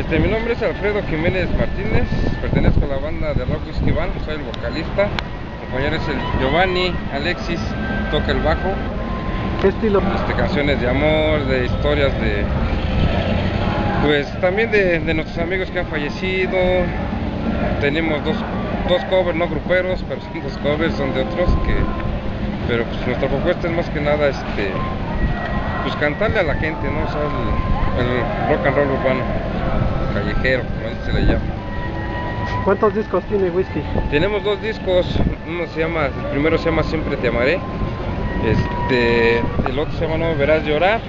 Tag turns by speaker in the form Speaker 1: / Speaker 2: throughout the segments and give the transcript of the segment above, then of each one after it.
Speaker 1: Este, mi nombre es Alfredo Jiménez Martínez, pertenezco a la banda de rock Band, soy el vocalista. Mi compañero es el Giovanni Alexis, toca el bajo.
Speaker 2: ¿Qué estilo?
Speaker 1: Este, canciones de amor, de historias de. Pues también de, de nuestros amigos que han fallecido. Tenemos dos, dos covers, no gruperos, pero son dos covers, son de otros que. Pero pues nuestra propuesta es más que nada este. Pues cantarle a la gente, ¿no? O sea, el, el rock and roll urbano, callejero, como se le llama.
Speaker 2: ¿Cuántos discos tiene Whisky?
Speaker 1: Tenemos dos discos, uno se llama, el primero se llama Siempre te amaré, este, el otro se llama No me verás llorar,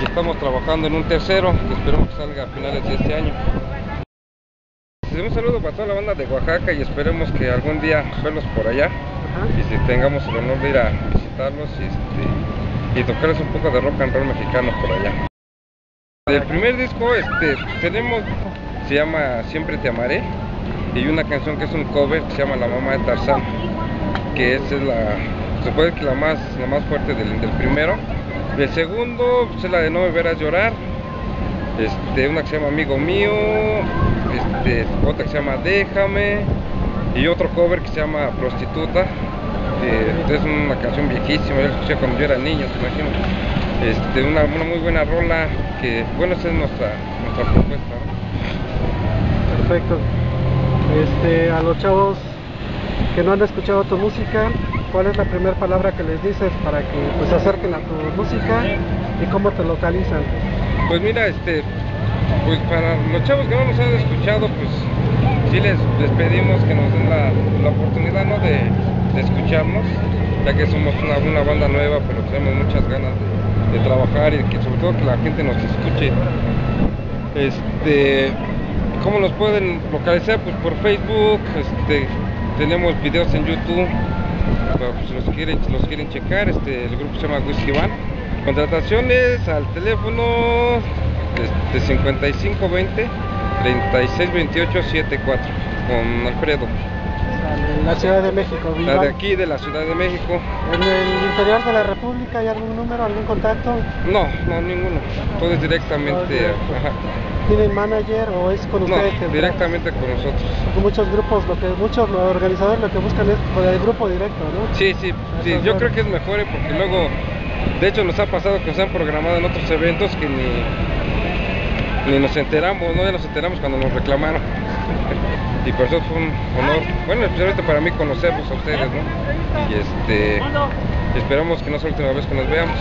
Speaker 1: y estamos trabajando en un tercero, que esperemos que salga a finales de este año. Un saludo para toda la banda de Oaxaca y esperemos que algún día verlos por allá
Speaker 2: Ajá.
Speaker 1: y si tengamos el honor de ir a visitarlos y, este, y tocarles un poco de rock and roll mexicano por allá. Del primer disco este, tenemos, se llama Siempre te amaré y una canción que es un cover que se llama La mamá de Tarzán, que es la, se que la más, la más fuerte del, del primero. Y el segundo pues, es la de No me verás llorar, este, una que se llama Amigo mío, este, otra que se llama Déjame y otro cover que se llama Prostituta, que es una canción viejísima, yo la escuché cuando yo era niño, te imagino. Este, una, una muy buena rola que, bueno, esa es nuestra, nuestra propuesta. ¿no?
Speaker 2: Perfecto. Este, a los chavos que no han escuchado tu música, ¿cuál es la primera palabra que les dices para que pues, se acerquen a tu música y cómo te localizan?
Speaker 1: Pues mira, este, pues para los chavos que no nos han escuchado, pues sí les, les pedimos que nos den la, la oportunidad ¿no? de, de escucharnos, ya que somos una, una banda nueva, pero tenemos muchas ganas de, de trabajar y que sobre todo que la gente nos escuche. Este, ¿cómo nos pueden localizar? Pues por Facebook, este, tenemos videos en YouTube, pues, los quieren, los quieren checar, este, el grupo se llama Whisky Van. Contrataciones al teléfono de 5520 3628 74 con Alfredo.
Speaker 2: La Ciudad de México,
Speaker 1: La de aquí de la Ciudad de México.
Speaker 2: ¿En el interior de la República hay algún número, algún contacto?
Speaker 1: No, no ninguno. Todo es directamente.
Speaker 2: Todo directo.
Speaker 1: ajá.
Speaker 2: ¿Tienen manager o es con
Speaker 1: No,
Speaker 2: ustedes? que
Speaker 1: directamente con nosotros.
Speaker 2: Porque muchos grupos, lo que muchos los organizadores lo que buscan es con el grupo directo, ¿no?
Speaker 1: Sí, sí, sí.
Speaker 2: Eso
Speaker 1: Yo
Speaker 2: bueno.
Speaker 1: creo que es mejor eh, porque luego, de hecho, nos ha pasado que nos han programado en otros eventos que ni, ni nos enteramos, ¿no? Ya nos enteramos cuando nos reclamaron. Y por eso fue un honor, bueno, especialmente para mí conocerlos a ustedes, ¿no? Y este, esperamos que no sea la última vez que nos veamos.